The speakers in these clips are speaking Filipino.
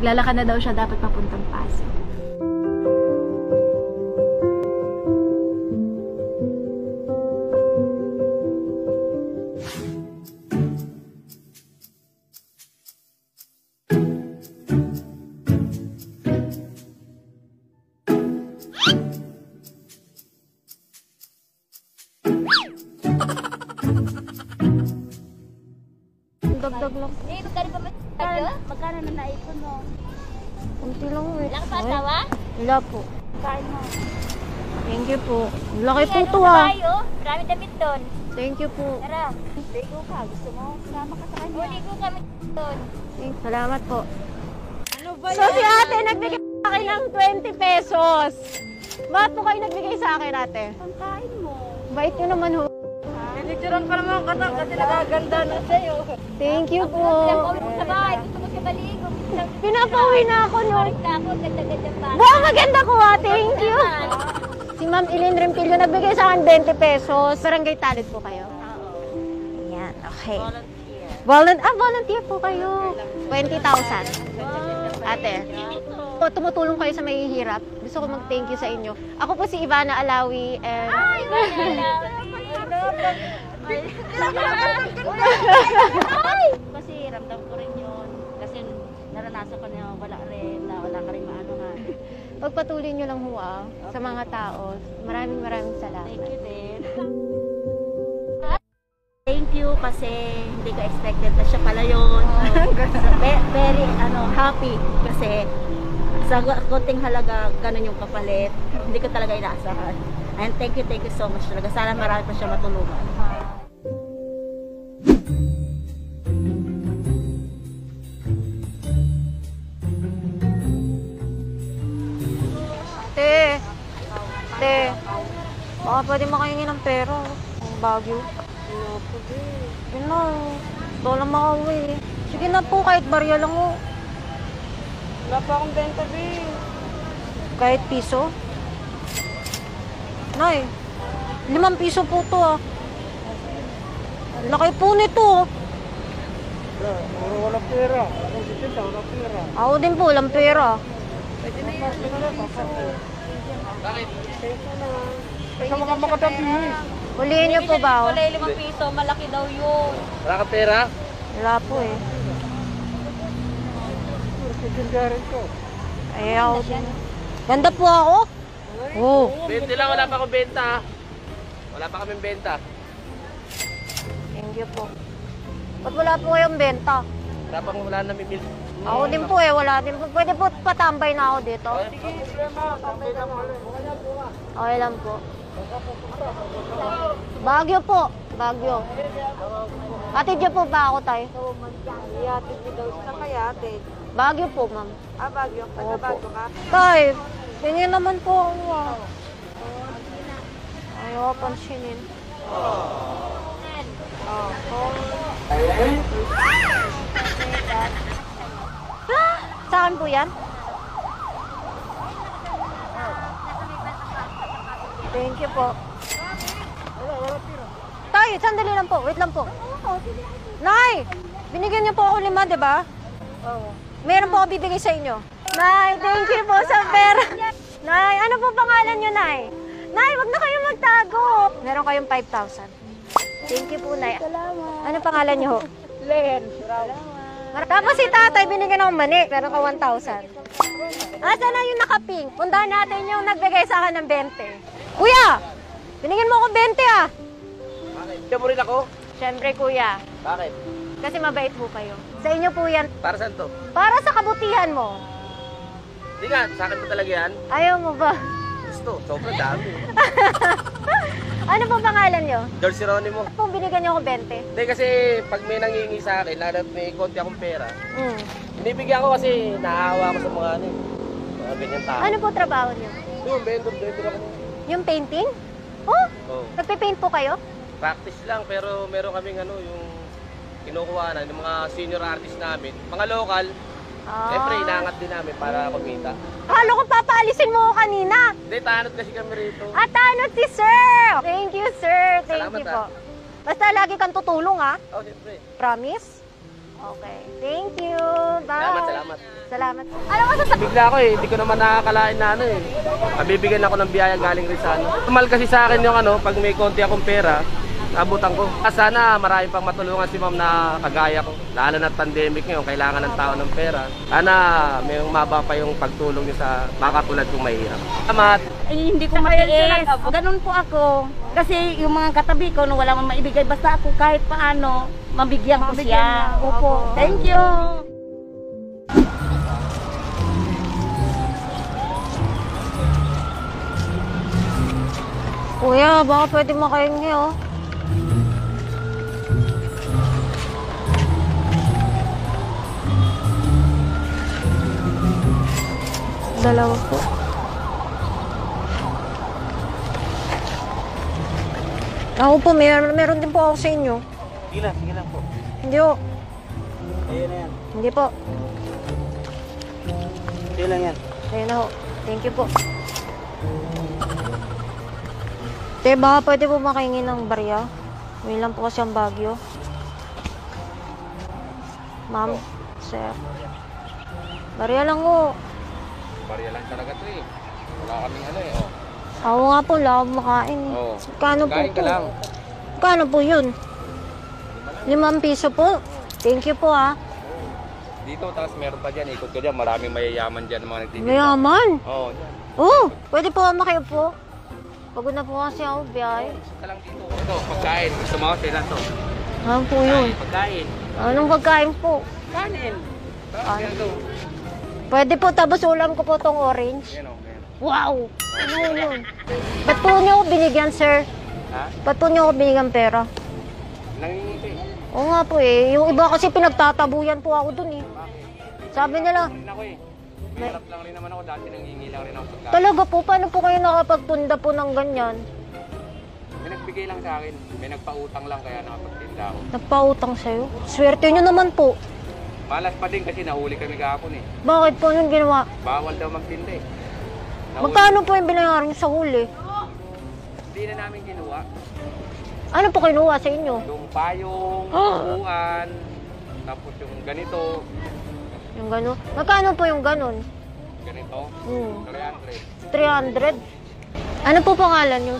Maglalakad na daw siya dapat papuntang Pasig. Magkano na naipon mo? Kunti lang eh. Wala ka pa asawa? Wala po. Kain mo. Thank you po. Laki po Ay, to ano ah. Marami damit doon. Thank you po. Tara. Ligo ka. Gusto mo? Sama ka sa kanya. O, ligo kami doon. Salamat po. Ano ba So si ate nagbigay sa akin ng 20 pesos. Bakit po kayo nagbigay sa akin ate? Pangkain mo. Bait nyo naman ho. Pinicturean pa naman ka kasi nagaganda na sa'yo. Thank you po. Ilang sa bahay. Gusto mo siya baligo. Pinapauwi na ako pa. Wow, maganda ko ah. Thank you. Si Ma'am Ilin Rempilio nagbigay sa akin 20 pesos. Barangay talent po kayo. Ayan, okay. Volunteer. Ah, volunteer po kayo. 20,000. Ate. Po, tumutulong kayo sa mahihirap. Gusto ko mag-thank you sa inyo. Ako po si Ivana Alawi and... Ay, wala. Kasi ramdam Pagpatuloy nyo lang ho ah, sa mga tao. Maraming maraming salamat. Thank you din. Thank you kasi hindi ko expected na siya pala yun. So, ve- very ano, happy kasi sa kunting halaga, ganun yung kapalit. Hindi ko talaga inaasahan. And thank you, thank you so much talaga. Sana marami pa siya matulungan. Baka pwede makahingi ng pera. Ang Baguio. Ano po, be? Yun na, ko lang makauwi. Sige na po, kahit barya lang ho. Wala pa akong benta, be. Kahit piso. Nay, limang piso po to ah. Laki po nito oh. Wala, puro walang pera. Akong sisinta, walang pera. Ako din po, walang pera. Pwede na yun. Bakit? Peso na. Sa mga makatabi. Hulihin niyo po ba? oh? Wala yung limang piso, malaki daw yun. Wala ka pera? Wala po eh. Rin ko. Ay, ako din. Ganda po ako? Oo. 20 lang, wala pa akong benta. Wala pa kaming benta. Thank you po. Ba't wala po kayong benta? Wala pang wala na mimil. Ako din po eh, wala din po. Pwede po patambay na ako dito. Okay lang po. Bagyo po. Bagyo. Atid niyo po ba ako tayo? Iatid mo daw sa kaya, ate. Bagyo po, ma'am. Ah, bagyo. Taga bagyo ka. Tay, tingin naman po ako ah. Ayaw pansinin. Ah, Saan po yan? Thank you po. Tay, sandali lang po. Wait lang po. Nay, binigyan niyo po ako lima, di ba? Oo. Meron po ako bibigay sa inyo. Nay, thank you po sa pera. Nay, ano po pangalan niyo, Nay? Nay, wag na kayo magtago. Meron kayong 5,000. Thank you po, Nay. Salamat. Ano pangalan niyo? Len. Salamat. Tapos si tatay, binigyan ng mani. Meron ka 1,000. Asa na yung nakaping? Puntahan natin yung nagbigay sa akin ng 20. Kuya, binigyan mo ako 20 ah. Bakit? Kaya mo rin ako? Siyempre, kuya. Bakit? Kasi mabait po kayo. Sa inyo po yan. Para saan to? Para sa kabutihan mo. Hindi nga, sa akin mo talaga yan. Ayaw mo ba? Gusto, sobrang dami. Ano po pangalan nyo? George Geronimo. Kung binigyan nyo ako 20. Hindi kasi pag may nangingi sa akin, lalo at may konti akong pera, Mm. binibigyan ko kasi naawa ko sa mga ano, eh, mga ganyan tao. Ano po trabaho nyo? Yung vendor, vendor ako. Yung painting? Oh, Oh, nagpe-paint po kayo? practice lang pero meron kaming ano, yung kinukuha na ng mga senior artist namin. Mga local, Ah. siyempre inaangat din namin para kumita. Halo ko papaalisin mo ko kanina. Hindi, tanot kasi kami rito. At ano si sir? Thank you, sir. Thank Salamat, you ah. po. Basta lagi kang tutulong, ha? Oh, siyempre. Promise? Okay. Thank you. Bye. Salamat, salamat. Salamat. Ano mo sasabihin? Bigla ako eh, hindi ko naman nakakalain na ano eh. Mabibigyan ako ng biyaya galing rin sa ano. Tumal kasi sa akin yung ano, pag may konti akong pera, abutan ko. Ah, Sana marami pang matulungan si ma'am na kagaya ko. Lalo na pandemic ngayon, kailangan ng tao ng pera. Sana may maba pa yung pagtulong niyo sa mga katulad kong mahirap. Salamat! Ay, hindi ko matiis. Ganun po ako. Kasi yung mga katabi ko, no, wala man maibigay. Basta ako kahit paano, mabigyan ko siya. Opo. Thank you. Kuya, baka pwede makahingi oh. Dalawa po. Ako po, mer meron din po ako sa inyo. Sige lang, sige lang po. Hindi po. Ayun na yan. Hindi po. Sige lang yan. Ayun na ho. Thank you po. Te, baka pwede po makahingi ng barya. May lang po kasi ang bagyo. Ma'am, sir. Barya lang ho. Barya lang talaga to eh. Wala kaming ano eh. Oh. Ako nga po, wala akong makain. Oo. Kano po Kain ka po? lang. Kano po yun? Limang piso po. Thank you po ah. Dito, tapos meron pa dyan. Ikot ko dyan. Maraming mayayaman dyan mga nagtitinda. Mayaman. Oo. Oh, pwede po ako makiupo. Pagod na po kasi ako, biyahe. Ka lang dito. Ito, pagkain. Gusto mo, kailan to? Ano po yun? Pagkain. Anong pagkain po? Kanin. Kanin. To. Pwede po, tapos ulam ko po tong orange. Yan o. yan. Wow! Ano yun? Ba't po niyo ako binigyan, sir? Ha? Ba't po niyo ako binigyan pera? Nangingiti. Oo nga po eh. Yung iba kasi pinagtatabuyan po ako dun eh. Sabi nila, Rin ako eh. Mahirap lang rin naman ako. Dati nangingi lang rin ako pagkain. talaga po, paano po kayo nakapagtunda po ng ganyan? May nagbigay lang sa akin. May nagpautang lang kaya nakapagtinda ako. Nagpautang sa'yo? Swerte nyo naman po. Malas pa din kasi nahuli kami kahapon eh. Bakit po yun ginawa? Bawal daw magtinda eh. Nahuli. Magkano po yung binayaran nyo sa huli? Hindi na namin kinuha. Ano po kinuha sa inyo? Yung payong, upuan, tapos yung ganito, Yung gano'n? Magkano po yung gano'n? ganito, Hmm, 300. 300. Ano po pangalan nyo?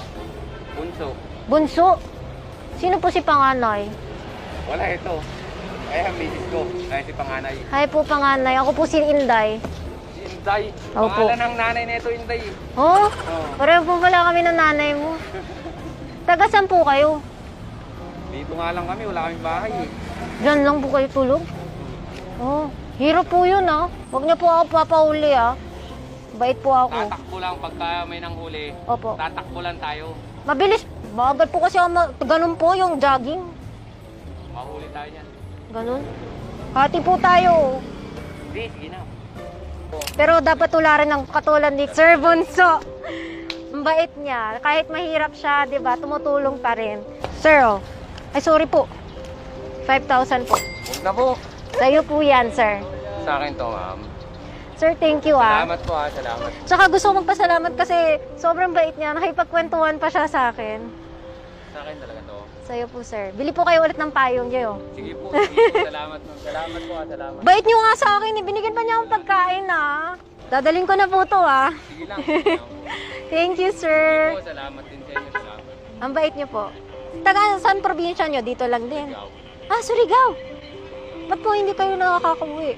Bunso. Bunso. Sino po si panganay? Wala ito. Ay, ang misis ko. Ay, si panganay. Hi po panganay. Ako po si Inday. Si Inday. Opo. Pangalan ng nanay nito Inday. Oh, Oh. pareho po pala kami ng nanay mo. Taga saan po kayo? Dito nga lang kami, wala kaming bahay eh. Diyan lang po kayo tulog? Oh, hirap po yun ah. Huwag niyo po ako papauli ah. Bait po ako. Tatakbo lang pagka may nanghuli. Opo. Tatakbo lang tayo. Mabilis. Bagal po kasi ako. Ma- ganun po yung jogging. Mahuli tayo niyan. Ganun. Hati po tayo. Hindi, sige na. Pero dapat tularan ng katulad ni Sir Bunso. Ang bait niya. Kahit mahirap siya, di ba, tumutulong pa rin. Sir, oh. Ay, sorry po. 5,000 po. Huwag na po. Sa'yo po yan, sir. Sa akin to, ma'am. Sir, thank you ah. Salamat po ha, salamat. Tsaka gusto ko magpasalamat kasi sobrang bait niya. Nakipagkwentuhan pa siya sa akin. Sa akin talaga. Sa'yo po, sir. Bili po kayo ulit ng payong niyo. Sige po, sige po. Salamat po. Salamat po ha, salamat. Bait niyo nga sa akin. eh. Binigyan pa niya akong pagkain ah. Dadaling ko na po to ah. Sige lang. Sige lang po. Thank you, sir. Sige po, salamat din sa inyo. Salamat. Ang bait niyo po. Taga saan probinsya niyo? Dito lang din. Ikaw. Ah, Surigao. Ba't po hindi kayo nakakauwi?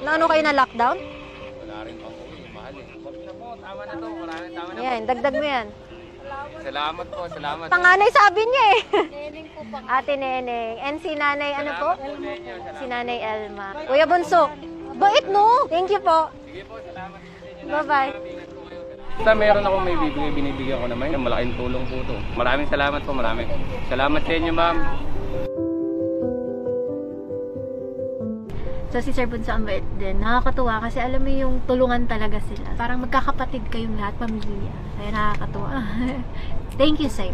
Na ano kayo na lockdown? Wala rin pang uwi. Mahal eh. Huwag na po. Tama na to. Marami tama na po. Dagdag mo yan. Salamat po. Salamat. Panganay sabi niya eh. Neneng po pa. Ate Neneng. And si Nanay ano po? Si Nanay Elma. Kuya Bunso. Bait no? Thank you po. Sige po, salamat. Bye-bye. Basta meron akong may bibigay, binibigyan ko naman. Malaking tulong po to. Maraming salamat po, marami. Salamat sa inyo, ma'am. So si Sir Bunso ang bait din. Nakakatuwa kasi alam mo yung tulungan talaga sila. Parang magkakapatid kayong lahat, pamilya. Kaya nakakatuwa. Thank you, sir.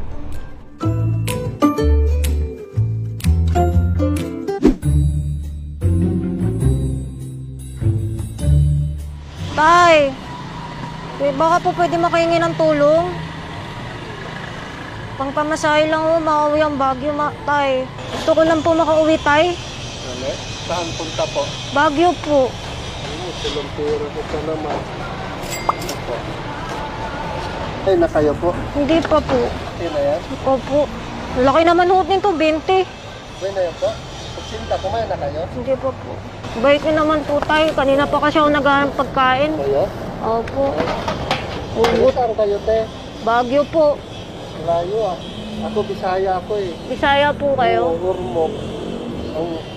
Tay! Eh, baka po pwede makahingi ng tulong? Pangpamasahe lang ho, makauwi ang Baguio, ma tay. Gusto ko lang po makauwi, tay. Saan punta po? Baguio po. Silumpiro ko pa naman. Ay, na kayo po. Hindi pa po. Okay na yan. Opo. Laki naman ho nito, 20. Okay na yan po. Pagsinta, kumain na kayo. Hindi pa po. Bait niyo naman po tayo. Kanina pa kasi ako naghahanap pagkain. Kayo? Opo. Uy, saan kayo, te? Bagyo po. Layo ah. Ako, Bisaya ako eh. Bisaya po kayo. Oo, Ormoc.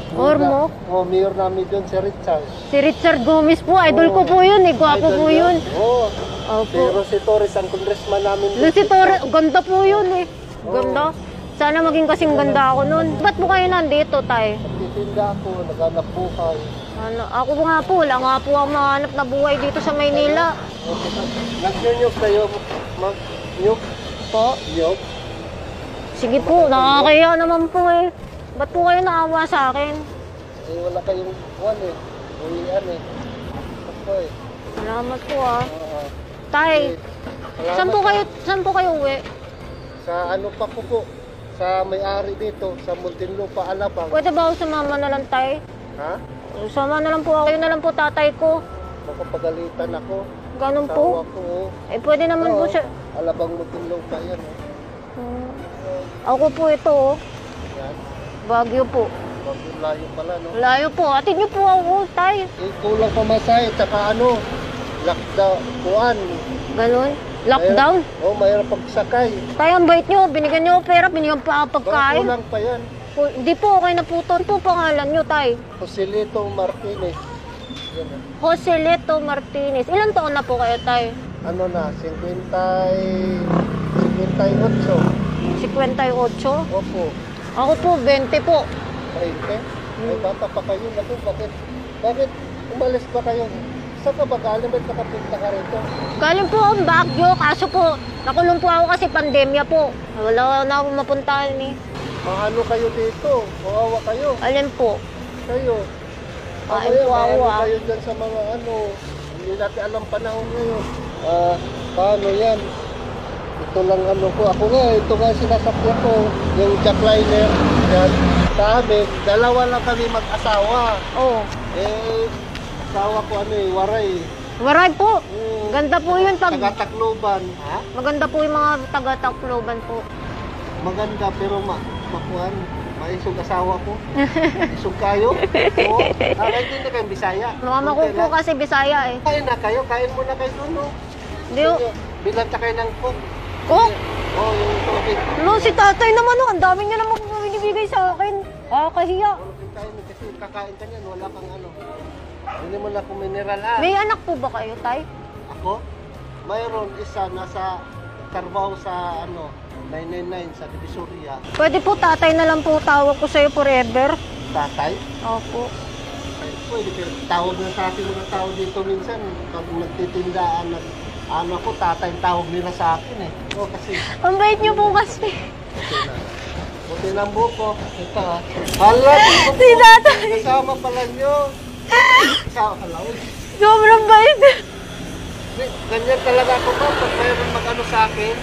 Ang Ormoc? Oo, mayor namin doon si Richard. Si Richard Gomez po. Idol ko po yun eh. Gwapo po yun. Oo. Si Opo. Rosy Torres, ang congressman namin. Doon si Torre, ganda po yun eh. Ganda. Sana maging kasing ganda ako nun. Ba't po kayo nandito, tay? Nagtitinda ako, naghanap buhay. Ano, ako nga po, wala nga po ang mahanap na buhay dito sa Maynila. Nag-nyuk kayo, mag nyuk, Po? nyuk. Sige po, nakakaya naman po eh. Ba't po kayo naawa sa akin? Eh, wala kayong one eh. Uwian eh. Ako eh. Salamat po ah. Oo. Tay, Salamat saan po kayo, saan po kayo uwi? Sa ano pa po po? Sa may-ari dito, sa Muntinlupa, Alabang. Pwede ba ako sumama na lang, tay? Ha? Sumama na lang po ako. Kayo na lang po tatay ko. Makapagalitan ako. Ganun po. ko. oh. Eh, pwede naman po Oo. siya. Alabang Muntinlupa yan. Oh. Hmm. Ako po ito, oh. Yan. Bagyo po. Bagong layo pala, no? Layo po. Atid niyo po ako, tay. Eh, kulang pamasahe, tsaka ano, lockdown, kuan. Ganun. Lockdown. Oo, oh, mahirap pagsakay. Tay, ang bait niyo. Binigyan niyo pera. Binigyan pa Baka pagkain. kulang pa yan. Hindi po, okay na po ito. Ano po pangalan niyo, tay? Joselito Martinez. Yan. Jose Leto Martinez. Ilan taon na po kayo, tay? ano na, 50, 58. 58? Opo, Ako po, 20 po. 20. Ay, bata pa kayo. Naku, bakit, bakit umalis ba kayo? Saan ka ba galing? Ba't nakapunta ka rito? Galing po akong Baguio, kaso po, nakulong po ako kasi pandemya po. Wala na akong mapuntahan eh. Maano kayo dito? Kawawa kayo. Alin po? Kayo. Kain po ako, ah. kayo dyan sa mga ano. Hindi natin alam panahon ngayon. Ah, paano yan? Ito lang ano ko. Ako nga, ito nga sinasakyan ko. Yung jackliner. Yan. Sa amin, dalawa lang kami mag-asawa. Oh, Eh, asawa ko ano eh, waray. waray po. Mm, Ganda po yun pag... Taga-Tacloban. Ha? Maganda po yung mga taga-Tacloban po. Maganda pero ma makuhan. Maisog asawa ko. Isog kayo. Oo. Ah, hindi na kayo Bisaya. Mama ko po kasi Bisaya eh. Kain na kayo. Kain muna kayo doon. No? Di oh. Bilanta kayo ng cook. Yung tubig. No, si tatay naman oh. Ang dami niya naman binibigay sa akin. Ah, kahiya. Wala kang kain kasi kakain ka niyan. Wala kang ano. Hindi mo na kung mineral ah. May anak po ba kayo, tay? Ako? Mayroon isa nasa Carvao sa ano 999 sa Divisoria. Pwede po tatay na lang po tawag ko sa'yo forever. Tatay. Opo. Ay, Pwede kayo. Tawag na sa akin mga tao dito minsan. Pag nagtitindaan, nag, ano ko, tatay tawag nila sa akin eh. Oo, kasi Ang bait niyo po kasi. Buti na. Buti ng buko. Ito ah. Hala, Si tatay. kasama pala nyo. Kasama pala. Uy, Sobrang bait. Ganyan talaga ako ba? Pag mayroon mag-ano sa akin,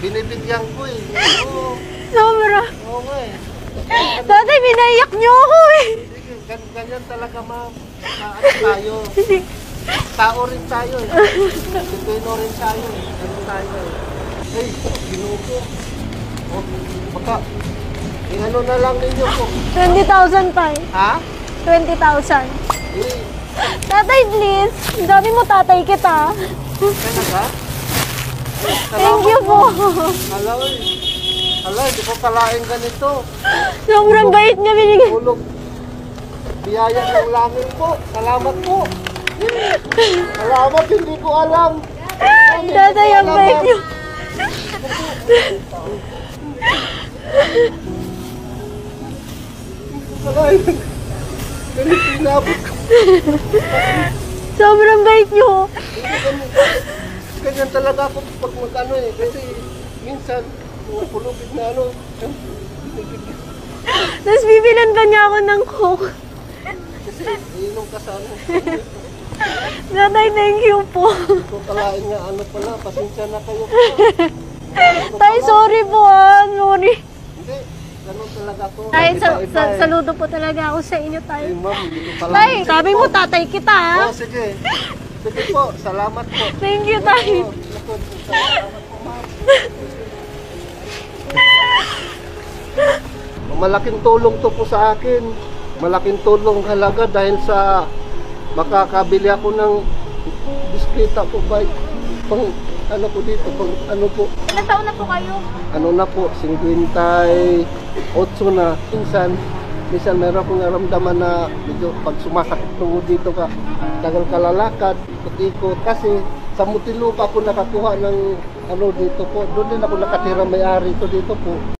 binibigyan ko eh. Oo, Sobra. oo nga eh. Tatay, binaiyak niyo ako eh. Sige, gan ganyan talaga ma'am. Sa ano tayo? Tao rin tayo eh. Pilipino rin tayo eh. Ganun tayo eh. Ay, ginuko. Oh, baka, eh, ano na lang ninyo po. 20,000 tay. Ha? 20,000. Eh, Tatay, please. Ang dami mo tatay kita. talaga? Thank you po. Hala, eh. Hala, hindi ko kalaing ganito. Sobrang bait niya binigay. Tulog. Biyaya ng langit po. Salamat po. Salamat, hindi ko alam. Tatay, ang bait niyo. Ganito inabot ko. Sobrang bait niyo. Ganyan, talaga ako pag mag-ano eh. Kasi minsan, pulupit na ano. Tapos bibilan pa niya ako ng coke. Kasi inom ka sa Tatay, thank you po. Ko kalain nga ano pala. Pasensya na kayo po. Tay, sorry po ah. Sorry. Hindi. Ganun talaga ako. Tay, sa, sa, eh. saludo po talaga ako sa inyo, tay. ma'am, hindi ko pala. Tay, sabi mo tatay kita, ha? Oh, sige. Sige po, salamat po. Thank you, tay. Salamat po, ma'am. Malaking tulong to po sa akin. Malaking tulong halaga dahil sa makakabili ako ng biskita po ba? Pang ano po dito? Pang ano po? Ilang taon na po kayo? ano na po? 58 na. Minsan minsan meron akong naramdaman na medyo pag sumasakit tungod dito ka tagal kalalakad ikot kasi sa Mutilupa ako nakakuha ng ano dito po doon din ako nakatira may-ari ko dito po